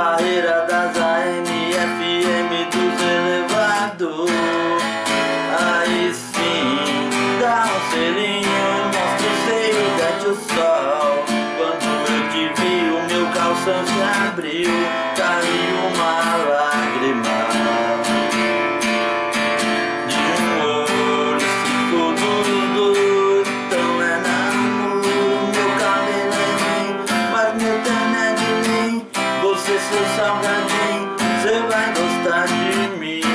barreira das AM, FM dos elevadores Aí sim, dá um selinho, mostra o seio, dete o sol. Quando eu te vi, o meu calção se abriu Caiu salgadinho, você vai gostar de mim.